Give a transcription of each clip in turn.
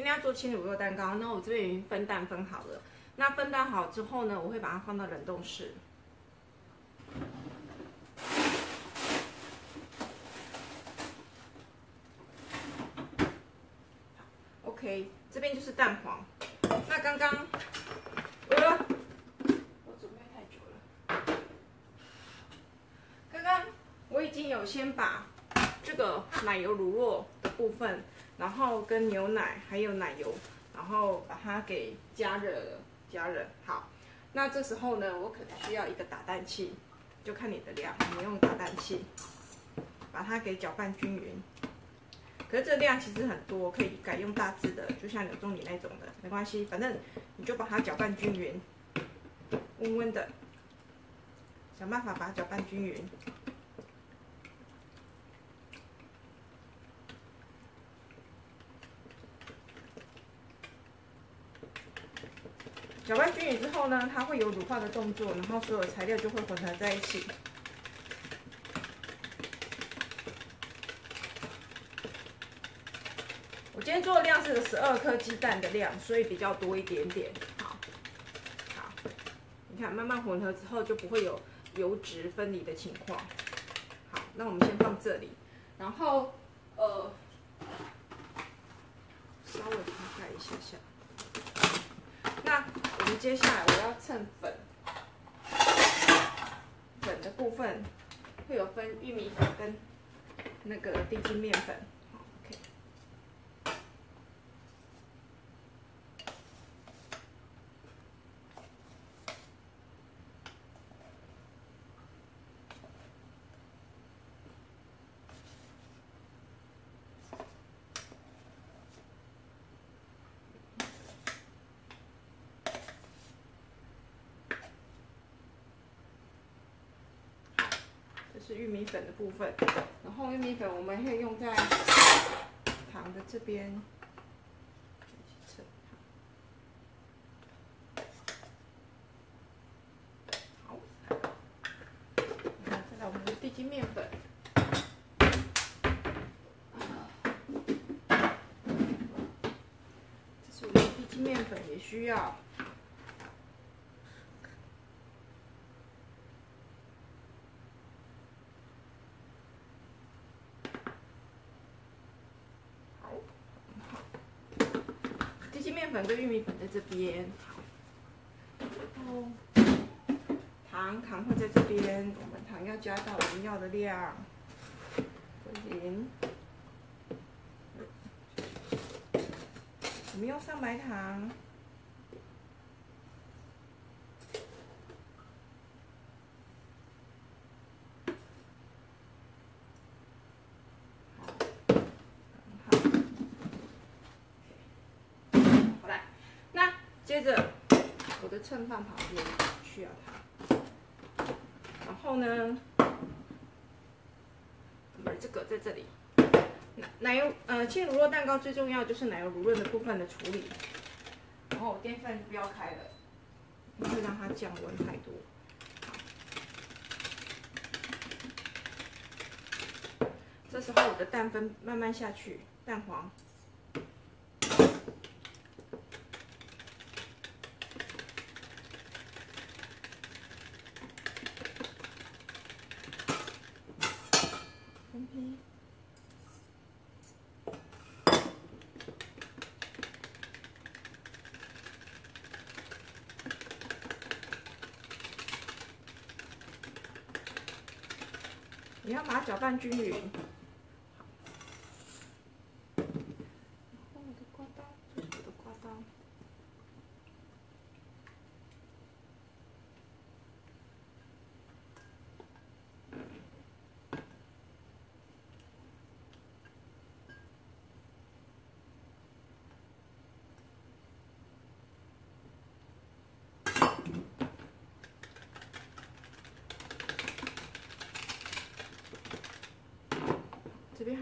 今天要做轻乳酪蛋糕，那我这边已经分蛋分好了。那分蛋好之后呢，我会把它放到冷冻室。OK，这边就是蛋黄。那刚刚，我准备太久了。刚刚我已经有先把这个奶油乳酪的部分，然后跟牛奶还有奶油，然后把它给加热了，加热好。那这时候呢，我可能需要一个打蛋器，就看你的量，你用打蛋器把它给搅拌均匀。可是这量其实很多，可以改用大致的，就像柳中里那种的，没关系，反正你就把它搅拌均匀，温温的，想办法把它搅拌均匀。搅拌均匀之后呢，它会有乳化的动作，然后所有材料就会混合在一起。我今天做的量是十二颗鸡蛋的量，所以比较多一点点。好，好，你看慢慢混合之后就不会有油脂分离的情况。好，那我们先放这里，然后呃，稍微覆盖一下下。接下来我要蹭粉，粉的部分会有分玉米粉跟那个低筋面粉。是玉米粉的部分，然后玉米粉我们会用在糖的这边。好，再来我们的地筋面粉。这是我们的地筋面粉，也需要。面粉跟玉米粉在这边，好，糖糖会在这边，我们糖要加到我们要的量，零，我们用上白糖。接着，我的秤放旁边，需要它。然后呢，我们这个在这里，奶油呃，轻乳酪蛋糕最重要就是奶油乳润的部分的处理。然后我电饭不要开了，不会让它降温太多。这时候我的蛋分慢慢下去，蛋黄。你要把它搅拌均匀。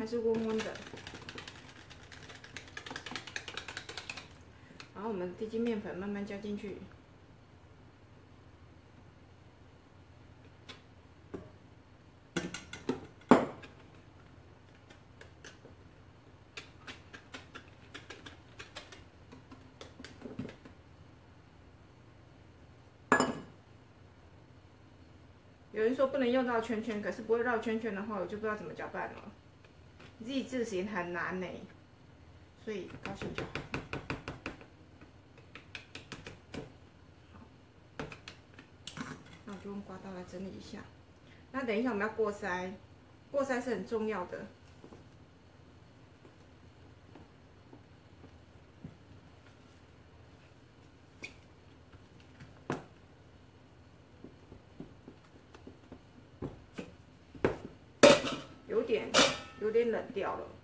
是温温的。然后我们低筋面粉慢慢加进去。有人说不能用绕圈圈可是不会绕圈圈的话我就不知道怎么搅拌了。自己自行很难呢，所以高兴就好。那我就用刮刀来整理一下。那等一下我们要过筛，过筛是很重要的。有点，有点冷掉了。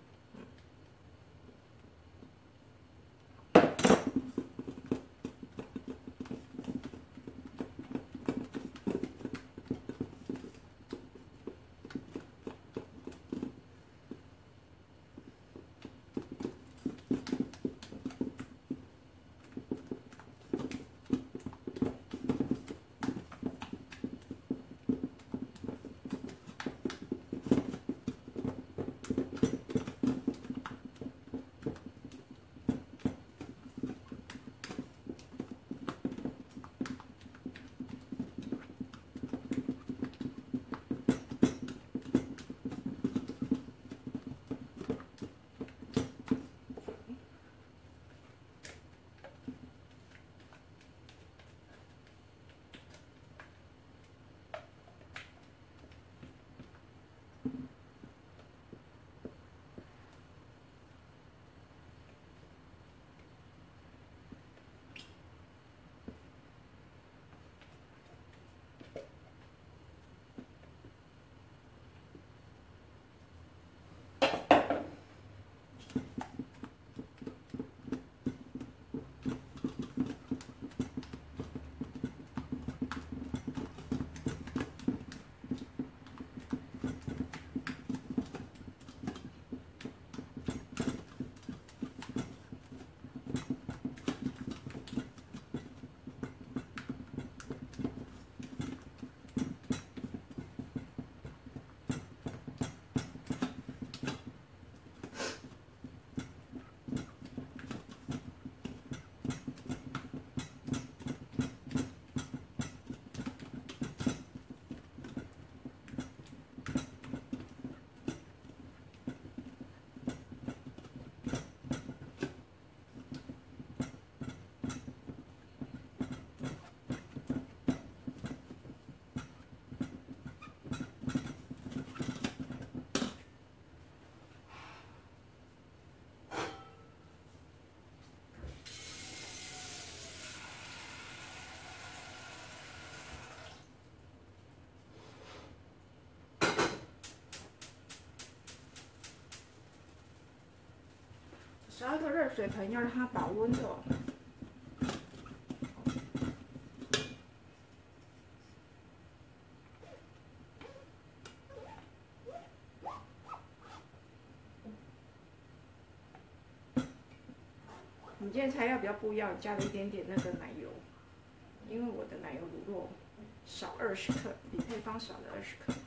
烧一个热水盆，要让它保温的。你今天材料比较不一样，加了一点点那个奶油，因为我的奶油乳酪少二十克，比配方少了二十克。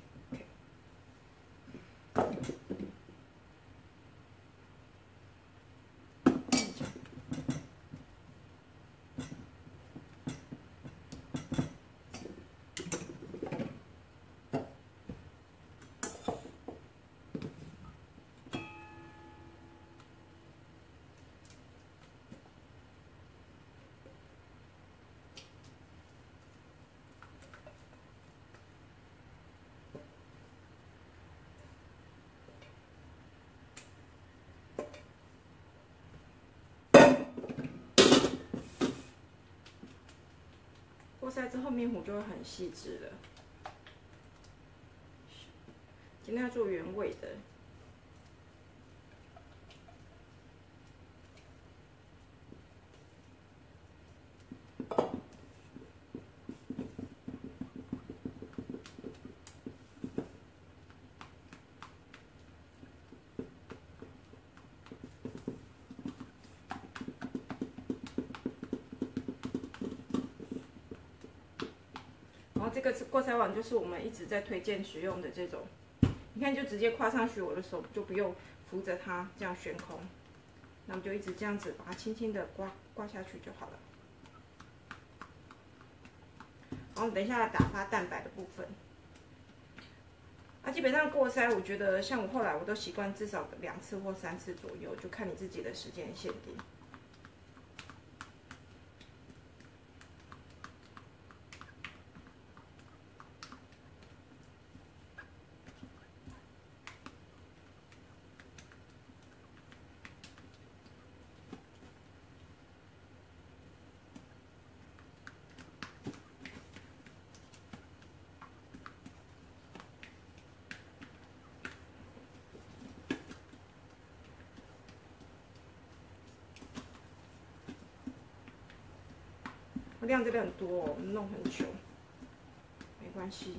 过筛之后面糊就会很细致了。今天要做原味的。这个过筛网，就是我们一直在推荐使用的这种。你看，就直接跨上去，我的手就不用扶着它这样悬空，那我们就一直这样子把它轻轻的刮刮下去就好了。然后等一下打发蛋白的部分。啊，基本上过筛，我觉得像我后来我都习惯至少两次或三次左右，就看你自己的时间限定。量这边很多，我们弄很久，没关系。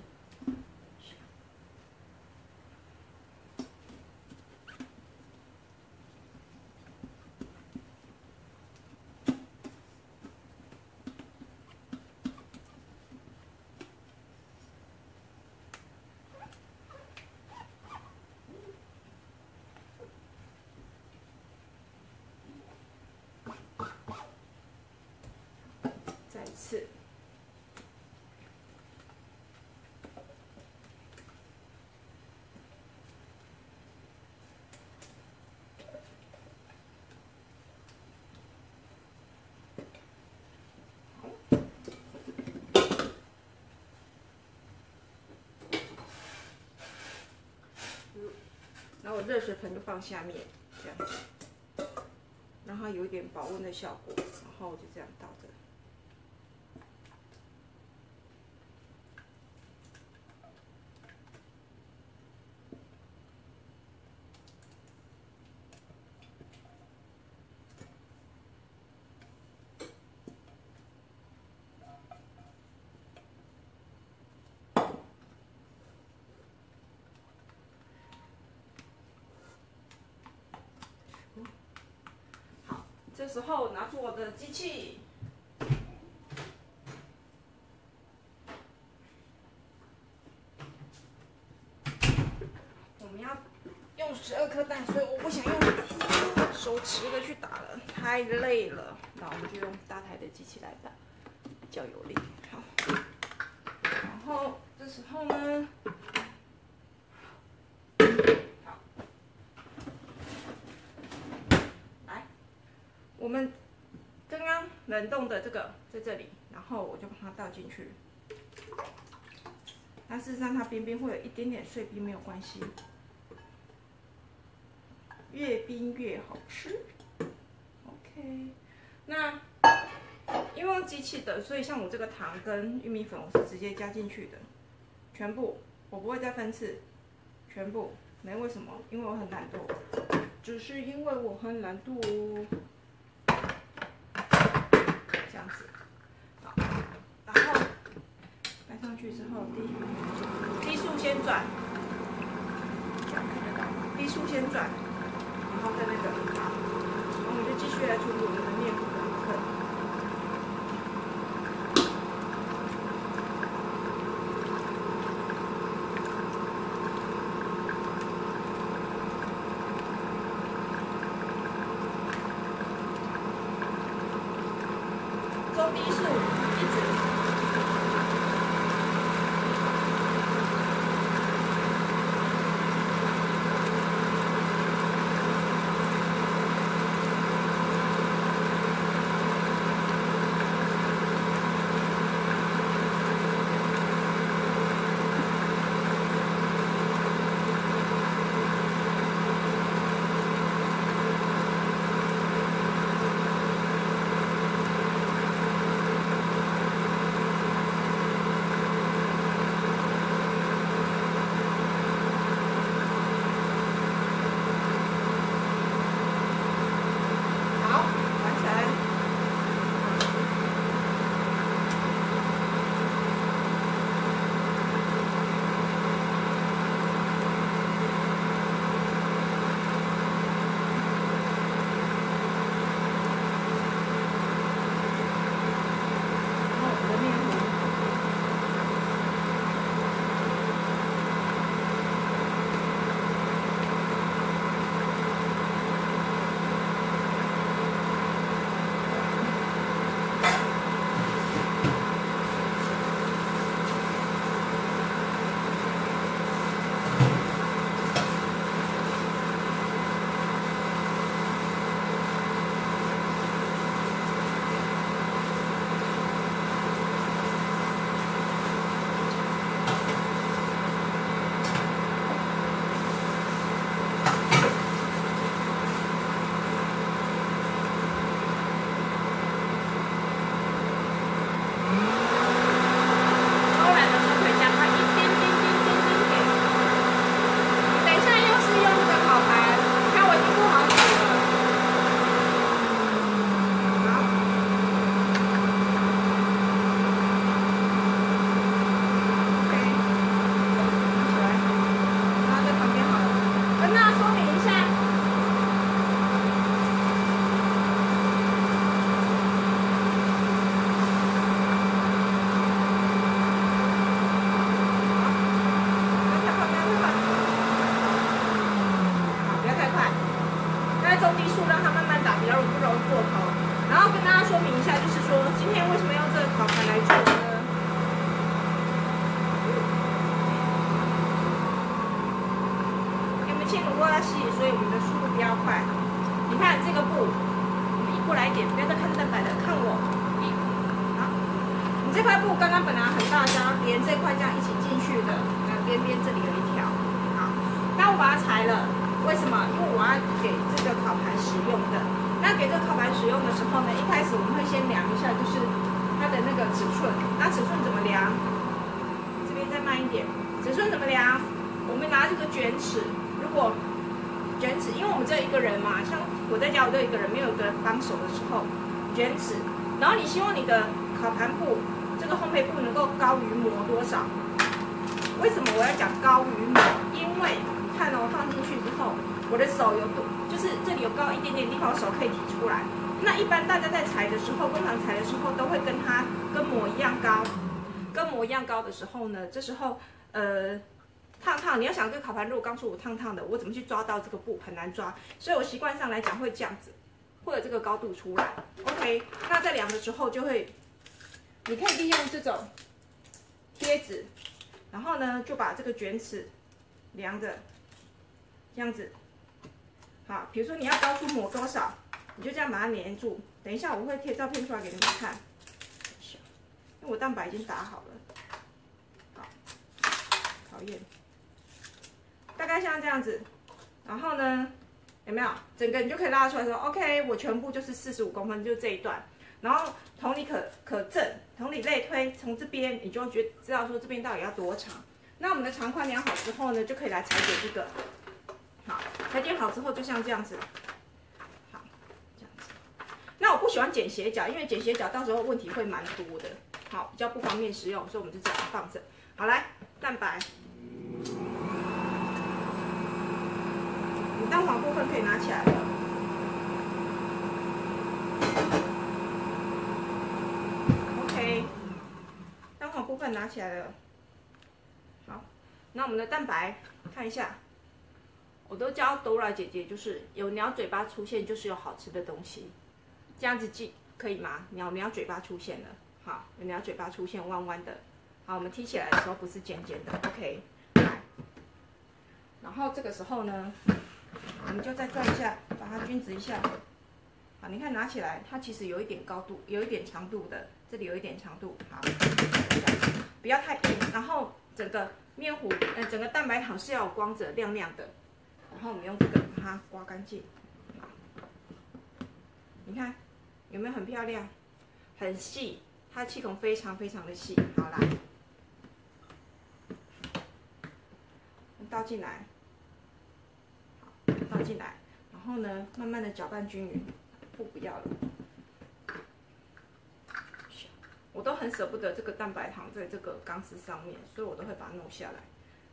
次，然后我热水盆就放下面，这样子，让它有一点保温的效果，然后就这样倒着。这时候拿出我的机器，我们要用十二颗蛋，所以我不想用手持的去打了，太累了。那我们就用大台的机器来打，比较有力。好，然后这时候呢？我们刚刚冷冻的这个在这里，然后我就把它倒进去。那事实上它边边会有一点点碎冰，没有关系，越冰越好吃。OK，那因为用机器的，所以像我这个糖跟玉米粉，我是直接加进去的，全部，我不会再分次，全部。没为什么？因为我很懒惰，只是因为我很懒惰。这样子，好，然后摆上去之后，低低速先转，低速先转，然后再那个，然后我们就继续来处尺寸。那尺寸怎么量？这边再慢一点，尺寸怎么量？我们拿这个卷尺，如果卷尺，因为我们只有一个人嘛，像我在家我只有一个人，没有个人帮手的时候，卷尺。然后你希望你的烤盘布，这个烘焙布能够高于膜多少？为什么我要讲高于膜？因为看哦，放进去之后，我的手有多，就是这里有高一点点地方，手可以提出来。那一般大家在裁的时候，工厂裁的时候，都会跟它跟模一样高，跟模一样高的时候呢，这时候呃。烫烫，你要想这个烤盘如果刚出炉烫烫的，我怎么去抓到这个布很难抓，所以我习惯上来讲会这样子，或者这个高度出来。OK，那在量的时候就会，你可以利用这种贴纸，然后呢就把这个卷尺量着，这样子。好，比如说你要高出抹多少，你就这样把它粘住。等一下我会贴照片出来给你们看，因为我蛋白已经打好了。好，讨厌。大概像这样子，然后呢，有没有整个你就可以拉出来说，OK，我全部就是四十五公分，就这一段。然后同理可可证，同理类推，从这边你就觉知道说这边到底要多长。那我们的长宽量好之后呢，就可以来裁剪这个。好，裁剪好之后就像这样子。那我不喜欢剪斜角，因为剪斜角到时候问题会蛮多的，好，比较不方便使用，所以我们就这样放着。好，来蛋白。蛋黄部分可以拿起来了。OK，蛋黄部分拿起来了。好，那我们的蛋白看一下，我都教 Dora 姐姐，就是有鸟嘴巴出现，就是有好吃的东西。这样子记可以吗？鸟鸟嘴巴出现了，好，有鸟嘴巴出现弯弯的。好，我们踢起来的时候不是尖尖的。OK，然后这个时候呢？我们就再转一下，把它均值一下。好，你看拿起来，它其实有一点高度，有一点长度的，这里有一点长度。好，不要太硬。然后整个面糊，呃，整个蛋白糖是要有光泽、亮亮的。然后我们用这个把它刮干净。你看有没有很漂亮？很细，它气孔非常非常的细。好啦，倒进来。倒进来，然后呢，慢慢的搅拌均匀，不不要了。我都很舍不得这个蛋白糖在这个钢丝上面，所以我都会把它弄下来。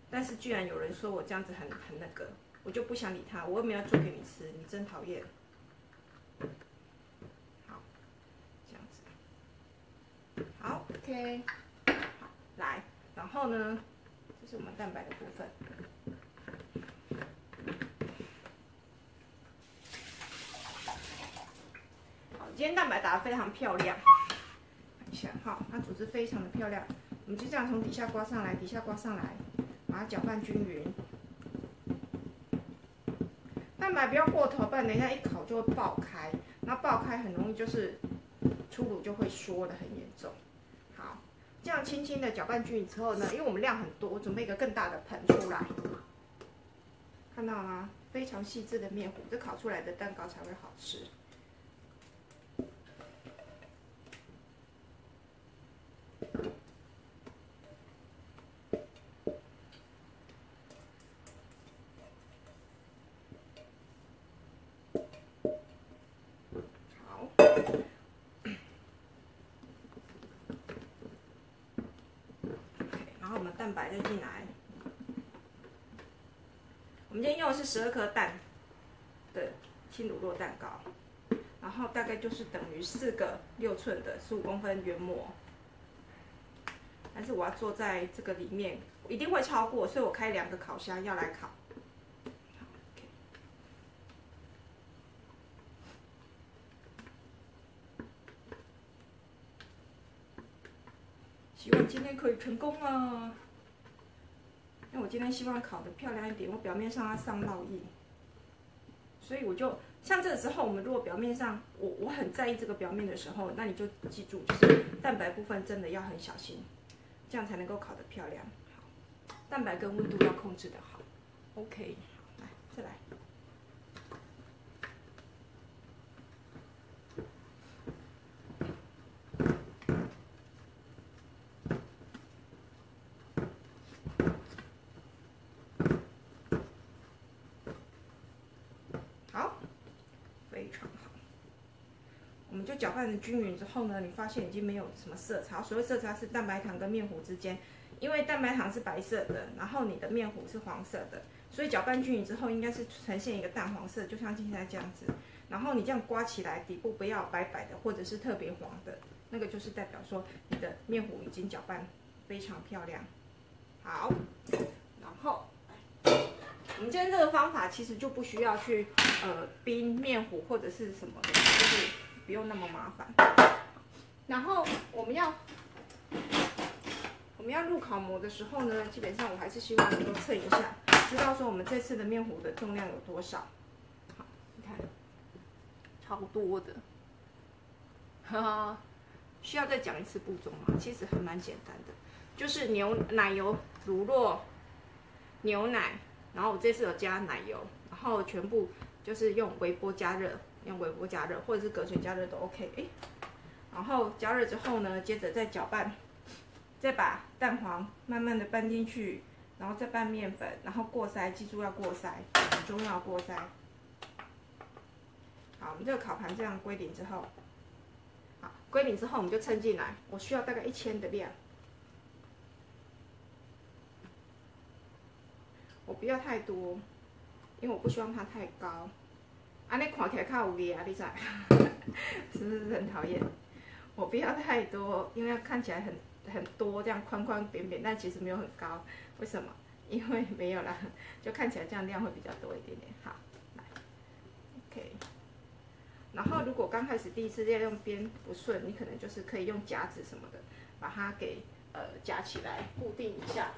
但是居然有人说我这样子很很那个，我就不想理他。我又没有做给你吃，你真讨厌。好，这样子。好，OK。好，来，然后呢，这是我们蛋白的部分。今天蛋白打的非常漂亮，看一下哈，它组织非常的漂亮。我们就这样从底下刮上来，底下刮上来，把它搅拌均匀。蛋白不要过头，不然等一下一烤就会爆开，那爆开很容易就是出炉就会缩的很严重。这样轻轻的搅拌均匀之后呢，因为我们量很多，我准备一个更大的盆出来，看到吗？非常细致的面糊，这烤出来的蛋糕才会好吃。再进来，我们今天用的是十二颗蛋的轻乳酪蛋糕，然后大概就是等于四个六寸的十五公分圆膜，但是我要做在这个里面，一定会超过，所以我开两个烤箱要来烤。希望今天可以成功啊！我今天希望烤的漂亮一点，我表面上要上烙印，所以我就像这个时候，我们如果表面上我我很在意这个表面的时候，那你就记住，蛋白部分真的要很小心，这样才能够烤的漂亮。好，蛋白跟温度要控制的好。OK，好，来再来。好，非常好。就搅拌的均匀之后呢，你发现已经没有什么色差。所谓色差是蛋白糖跟面糊之间，因为蛋白糖是白色的，然后你的面糊是黄色的，所以搅拌均匀之后应该是呈现一个淡黄色，就像现在这样子。然后你这样刮起来，底部不要白白的或者是特别黄的，那个就是代表说你的面糊已经搅拌非常漂亮。好，然后。我们今天这个方法其实就不需要去呃冰面糊或者是什么的，就是不用那么麻烦。然后我们要我们要入烤模的时候呢，基本上我还是希望能够测一下，知道说我们这次的面糊的重量有多少。好，你看，超多的，哈哈。需要再讲一次步骤吗？其实还蛮简单的，就是牛奶油、乳酪、牛奶。然后我这次有加奶油，然后全部就是用微波加热，用微波加热或者是隔水加热都 OK。哎，然后加热之后呢，接着再搅拌，再把蛋黄慢慢的拌进去，然后再拌面粉，然后过筛，记住要过筛，很重要过筛。好，我们这个烤盘这样归零之后，好，归零之后我们就称进来，我需要大概一千的量。我不要太多，因为我不希望它太高。啊，你看起来较有力啊，你知？是不是很讨厌？我不要太多，因为看起来很很多，这样宽宽扁扁，但其实没有很高。为什么？因为没有啦，就看起来这样量会比较多一点点。好，来，OK。然后如果刚开始第一次要用边不顺，你可能就是可以用夹子什么的，把它给呃夹起来固定一下。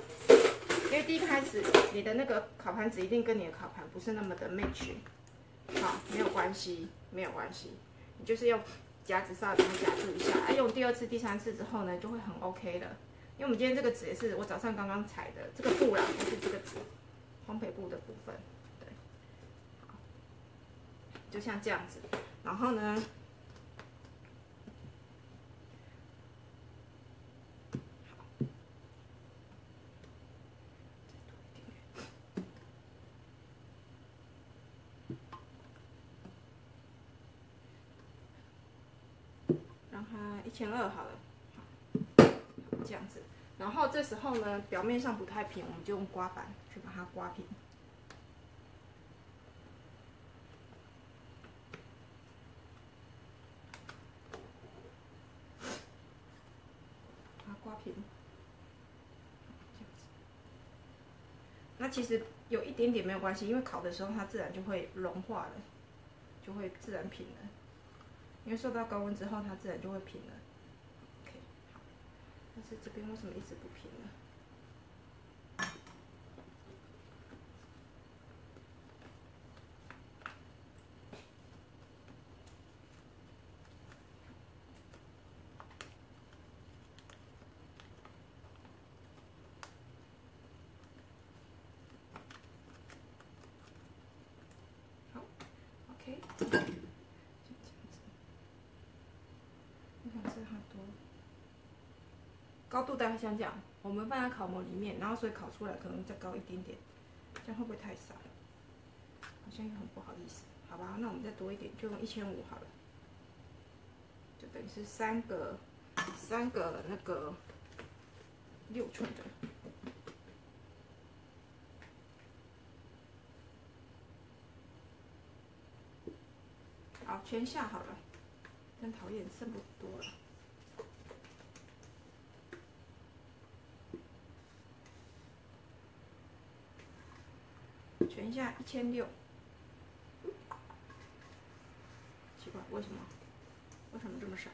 因为第一开始你的那个烤盘子一定跟你的烤盘不是那么的 match，好，没有关系，没有关系，你就是用夹子稍微夹住一下，啊，用第二次、第三次之后呢，就会很 OK 了。因为我们今天这个纸也是我早上刚刚裁的，这个布啦，不是这个纸，烘焙布的部分，对，好，就像这样子，然后呢。一千二好了，这样子。然后这时候呢，表面上不太平，我们就用刮板去把它刮平。把它刮平，那其实有一点点没有关系，因为烤的时候它自然就会融化了，就会自然平了。因为受到高温之后，它自然就会平了。但是这边为什么一直不平呢？好，OK。高度大概像这样，我们放在烤模里面，然后所以烤出来可能再高一点点，这样会不会太少？好像又很不好意思，好吧，那我们再多一点，就用一千五好了，就等于是三个三个那个六寸的，好，全下好了，真讨厌，剩不多了。选一下一千六。奇怪，为什么？为什么这么少？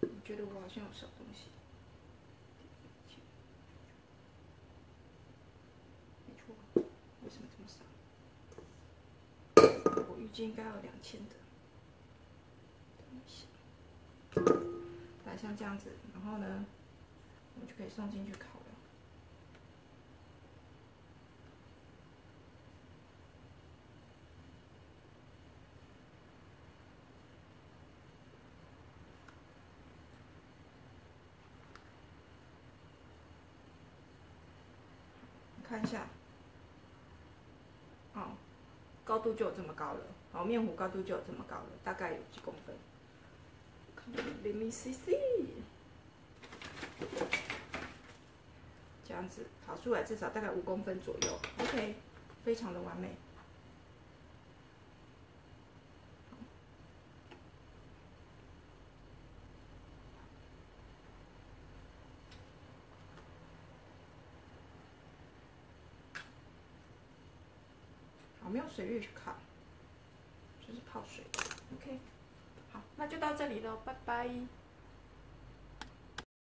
我觉得我好像有少东西。没错，为什么这么少？我预计应该有两千的。来，像这样子，然后呢，我就可以送进去烤。看一下，哦，高度就有这么高了，哦，面糊高度就有这么高了，大概有几公分。零零 CC，这样子烤出来至少大概五公分左右，OK，非常的完美。水浴去烤，就是泡水。OK，好，那就到这里了，拜拜。